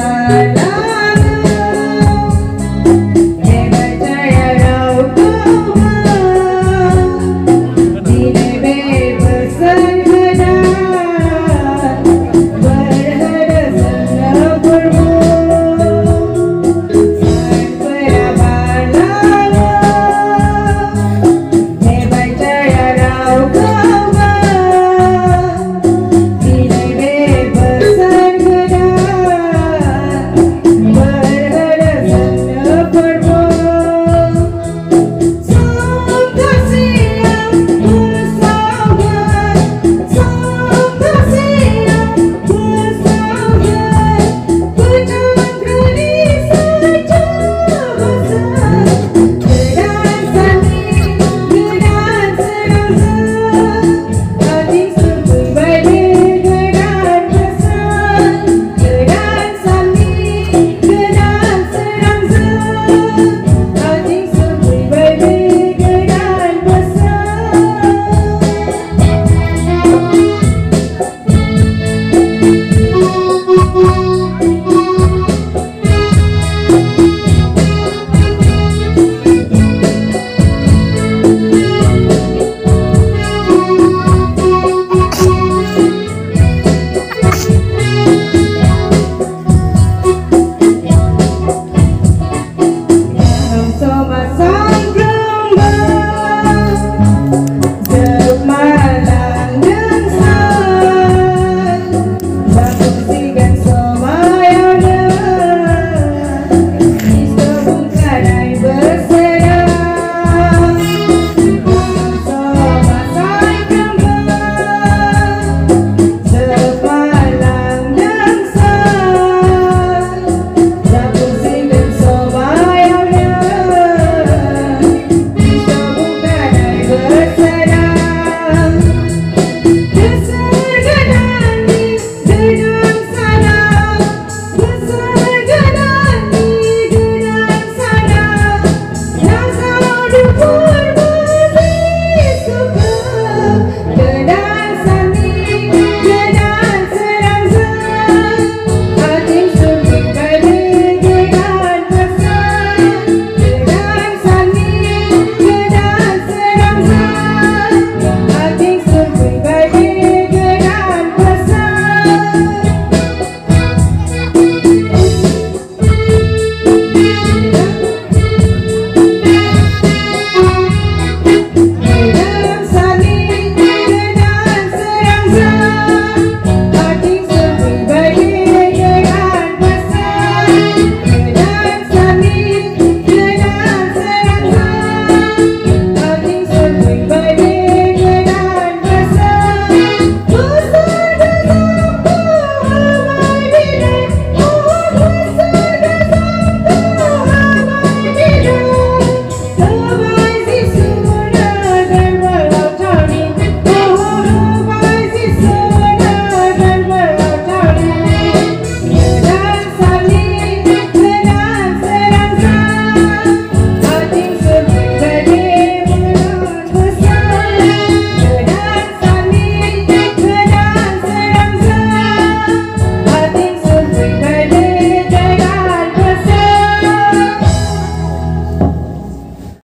Bye.